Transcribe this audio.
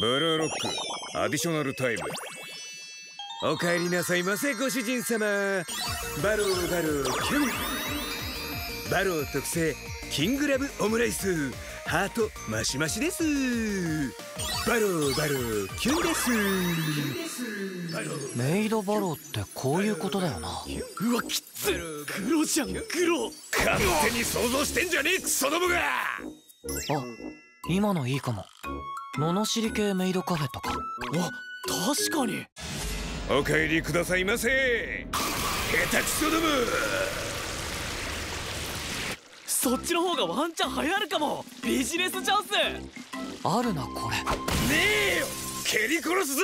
ブルーロックアディショナルタイム。お帰りなさいませご主人様。バローバローキュン。バロー特製キングラブオムライス。ハートマシマシです。バローバローキュンです。メイドバローってこういうことだよな。うわきつ黒じゃん黒。勝手に想像してんじゃねえクソどもが。あ今のいいかも罵り系メイドカフェとか。あ確かに。お帰りくださいませ。下手くそども。そっちの方がワンチャン流行るかも。ビジネスチャンス。あるなこれ。ねえよ。蹴り殺すぞ